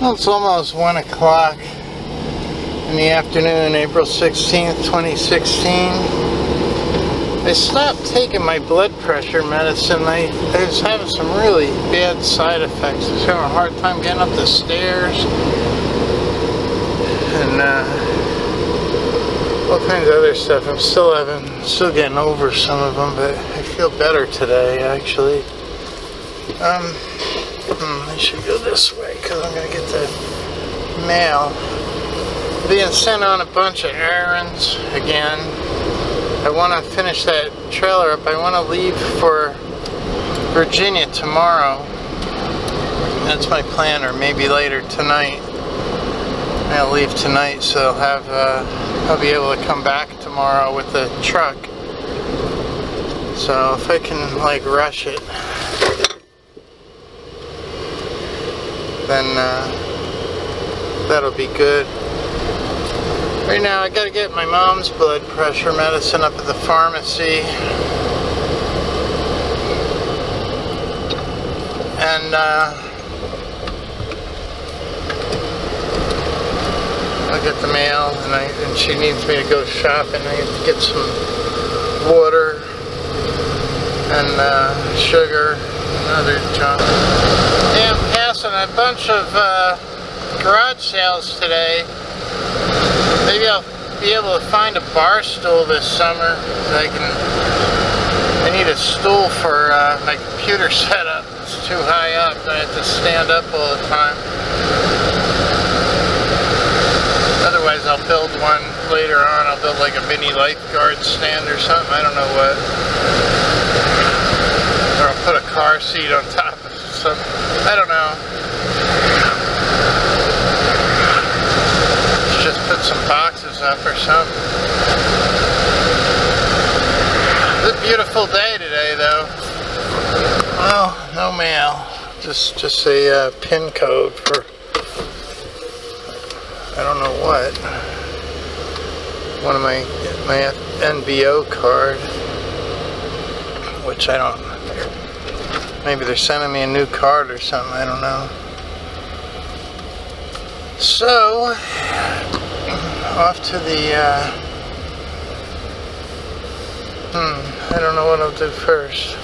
Well, it's almost 1 o'clock in the afternoon, April 16th, 2016. I stopped taking my blood pressure medicine. I, I was having some really bad side effects. I was having a hard time getting up the stairs. And uh, all kinds of other stuff. I'm still having, still getting over some of them, but I feel better today, actually. Um, Hmm, I should go this way because I'm going to get the mail. Being sent on a bunch of errands again. I want to finish that trailer up. I want to leave for Virginia tomorrow. That's my plan, or maybe later tonight. I'll leave tonight, so I'll have uh, I'll be able to come back tomorrow with the truck. So if I can like rush it. Then uh, that'll be good. Right now I gotta get my mom's blood pressure medicine up at the pharmacy. And uh, I'll get the mail and, I, and she needs me to go shopping. I to get some water and uh, sugar and other junk. Passing a bunch of uh, garage sales today. Maybe I'll be able to find a bar stool this summer. I can. I need a stool for uh, my computer setup. It's too high up. I have to stand up all the time. Otherwise, I'll build one later on. I'll build like a mini lifeguard stand or something. I don't know what. Or I'll put a car seat on top some, I don't know. Let's just put some boxes up or something. It's a beautiful day today though. Well, no mail. Just, just a uh, pin code for, I don't know what. One of my, my NBO card, which I don't Maybe they're sending me a new card or something, I don't know. So, off to the, uh, hmm, I don't know what I'll do first.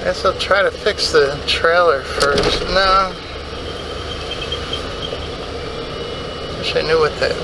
I guess I'll try to fix the trailer first. No. Wish I knew what that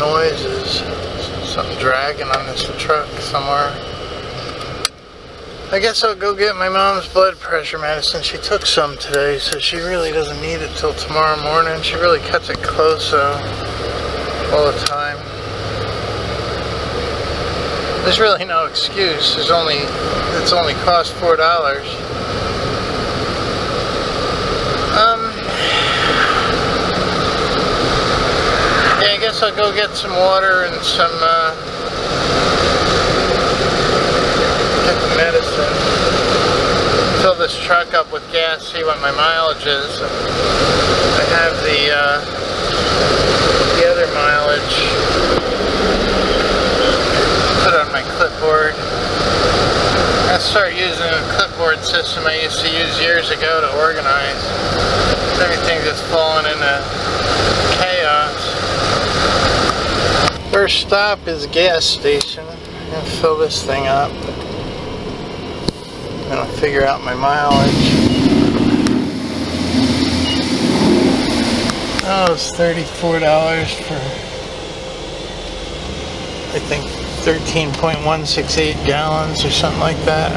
noise is. Something dragging on this truck somewhere. I guess I'll go get my mom's blood pressure medicine. She took some today, so she really doesn't need it till tomorrow morning. She really cuts it close though, all the time. There's really no excuse. There's only, it's only cost $4. Um, yeah, I guess I'll go get some water and some, uh, medicine. Fill this truck up with gas, see what my mileage is. I have the, uh, the other mileage. Put on my clipboard. I start using a clipboard system I used to use years ago to organize. Everything just falling into chaos. First stop is gas station. I'm gonna fill this thing up. I'm gonna figure out my mileage. Oh, it's $34 for, I think, 13.168 gallons or something like that.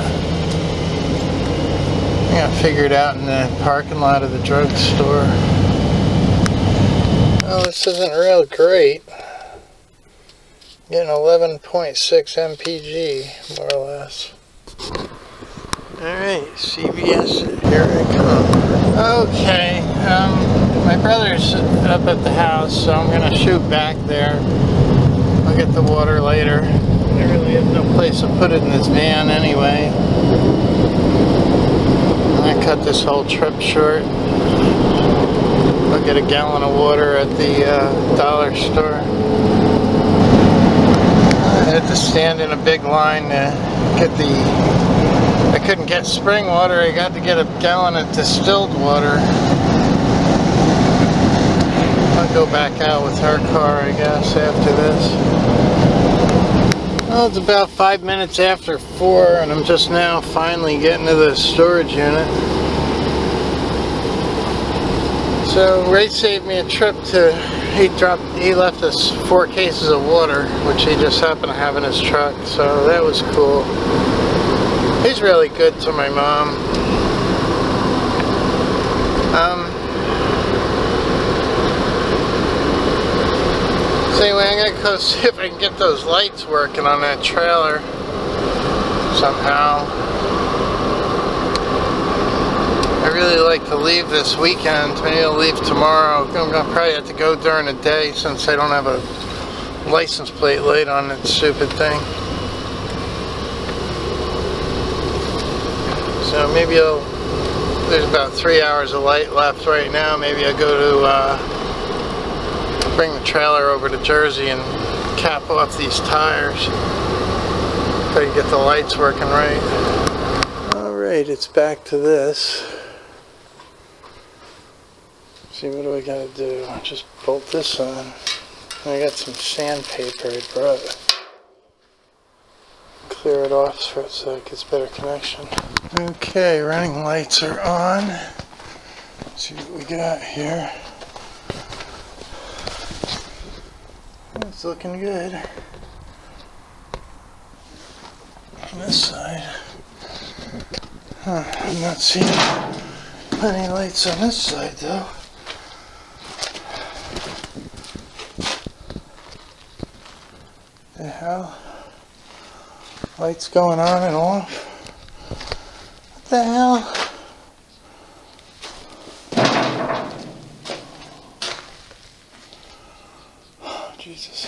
I gotta figure it out in the parking lot of the drugstore. Well, this isn't real great. Getting 11.6 mpg, more or less. Alright, CVS, here I come. Okay, um, my brother's up at the house, so I'm going to shoot back there. I'll get the water later. I really have no place to put it in this van anyway. I cut this whole trip short. I'll get a gallon of water at the uh, dollar store. I had to stand in a big line to get the couldn't get spring water. I got to get a gallon of distilled water. I'll go back out with her car, I guess, after this. Well, it's about five minutes after four, and I'm just now finally getting to the storage unit. So Ray saved me a trip to, he dropped, he left us four cases of water, which he just happened to have in his truck, so that was cool. He's really good to my mom. Um, so anyway, I'm gonna go see if I can get those lights working on that trailer somehow. I really like to leave this weekend. Maybe I'll leave tomorrow. I'm gonna probably have to go during the day since I don't have a license plate light on that stupid thing. So maybe I'll, there's about three hours of light left right now. Maybe I'll go to, uh, bring the trailer over to Jersey and cap off these tires. Try to get the lights working right. Alright, it's back to this. See, what do I gotta do? Just bolt this on. I got some sandpaper I brought. Clear it off so uh, it gets better connection. Okay, running lights are on. Let's see what we got here. It's looking good. On this side. Huh, I'm not seeing any lights on this side though. The hell? Lights going on and off? What the hell? Oh, Jesus.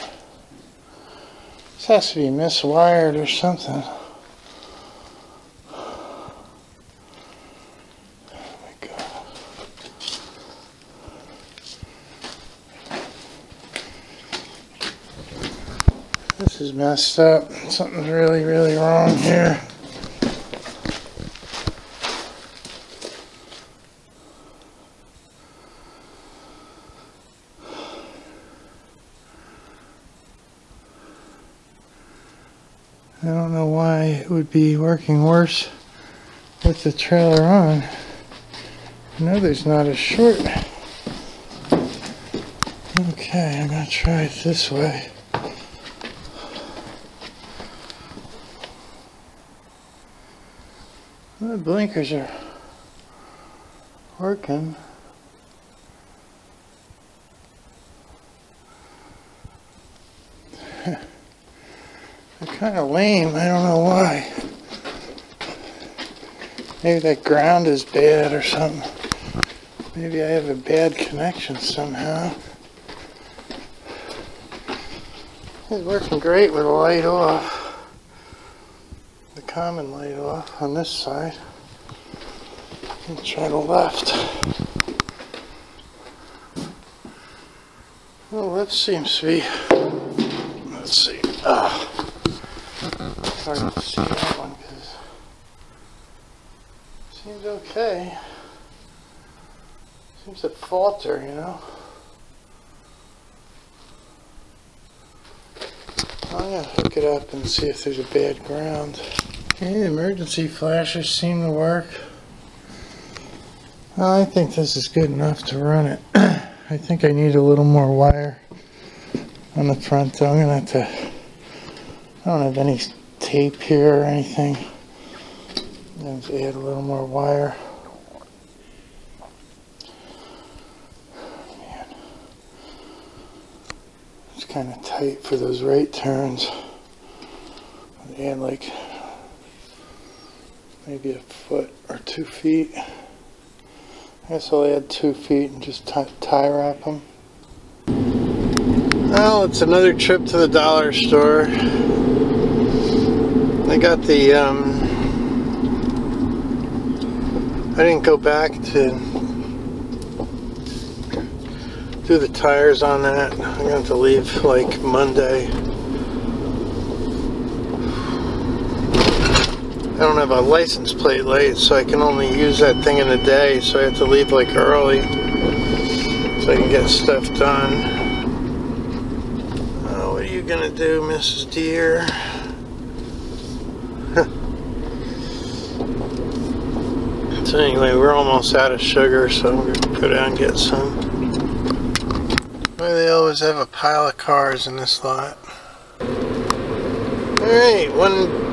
This has to be miswired or something. Oh my God. This is messed up. Something's really, really wrong here. I don't know why it would be working worse with the trailer on. Know there's not a short. Okay, I'm gonna try it this way. The blinkers are working. They're kind of lame. I don't know why. Maybe that ground is bad or something. Maybe I have a bad connection somehow. It's working great with the light off. Common light on this side. And try the left. Well, that seems to be. Let's see. Ah hard to see that one because seems okay. Seems to falter, you know. I'm gonna hook it up and see if there's a bad ground. Okay, emergency flashes seem to work. I think this is good enough to run it. I think I need a little more wire on the front though. I'm gonna have to I don't have any tape here or anything. Let's add a little more wire. Man. It's kind of tight for those right turns. Add like maybe a foot or two feet. I guess I'll add two feet and just tie wrap them. Well, it's another trip to the dollar store. I got the, um, I didn't go back to do the tires on that. I'm going to have to leave like Monday. I don't have a license plate light, so I can only use that thing in the day, so I have to leave like early. so I can get stuff done. Oh, what are you gonna do, Mrs. Deer? so anyway, we're almost out of sugar, so I'm gonna go down and get some. Why do they always have a pile of cars in this lot? Alright, one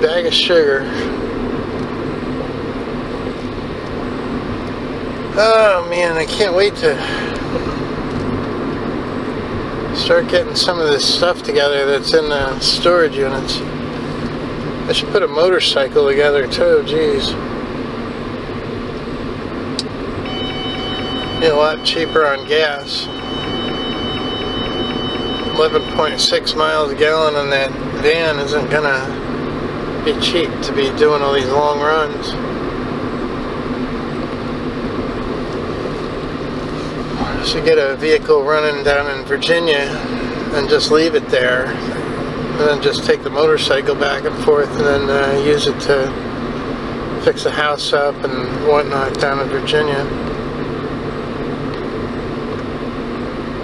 bag of sugar. Oh man, I can't wait to start getting some of this stuff together that's in the storage units. I should put a motorcycle together too, jeez. Be a lot cheaper on gas. 11.6 miles a gallon on that van isn't gonna cheap to be doing all these long runs. Should get a vehicle running down in Virginia and just leave it there. And then just take the motorcycle back and forth and then uh, use it to fix the house up and whatnot down in Virginia.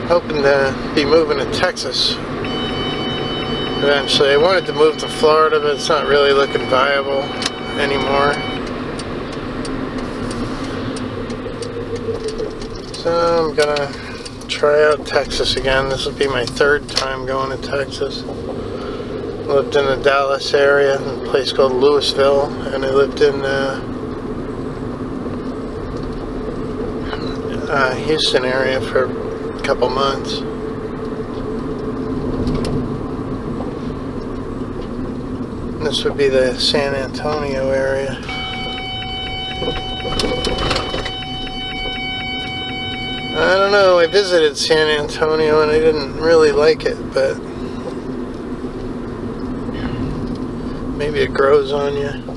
Hoping to be moving to Texas eventually. I wanted to move to Florida, but it's not really looking viable anymore. So I'm gonna try out Texas again. This will be my third time going to Texas. Lived in the Dallas area, in a place called Lewisville, and I lived in uh, uh, Houston area for a couple months. This would be the San Antonio area. I don't know, I visited San Antonio and I didn't really like it, but maybe it grows on you.